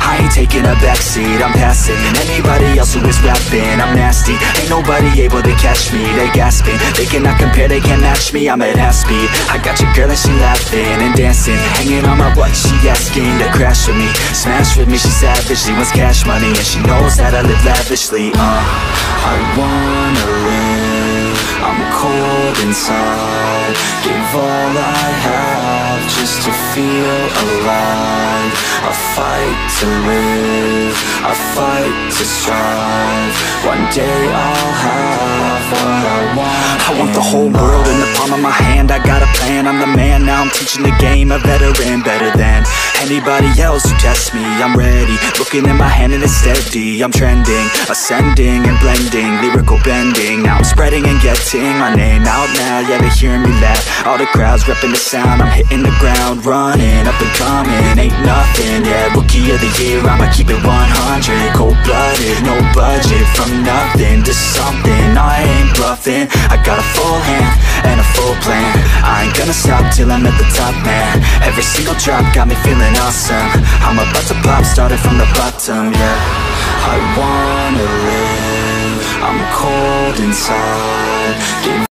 I ain't taking a backseat, I'm passing anybody else who is rapping. I'm nasty, ain't nobody able to catch me. They gasping, they cannot compare, they can't match me. I'm at half speed. I got your girl and she laughing and dancing, hanging on my butt. She asking to crash with me, smash with me. She savage, she wants cash money and she knows that I live lavishly. Uh, I wanna live. Cold inside. Give all I have just to feel alive. I fight to live. I fight to strive. One day I'll have what I want. I want the whole world in the palm of my hand. I got a plan. I'm the man. Now I'm teaching the game. A veteran, better than anybody else who tests me. I'm ready. Looking at my hand and it's steady. I'm trending, ascending and blending, lyrical bending. Now I'm spreading and getting my name out now. Yeah, they hearing me laugh. All the crowds repping the sound. I'm hitting the ground, running up and coming. Ain't nothing. Yeah, rookie of the year. I'ma keep it 100. Cold blooded, no budget. From nothing to something. I ain't bluffing. I got a full hand and a full plan. I ain't gonna stop till I'm at the top, man. Every single drop got me feeling awesome. I'm about to pop, started from the bottom, yeah. I wanna live. I'm cold inside.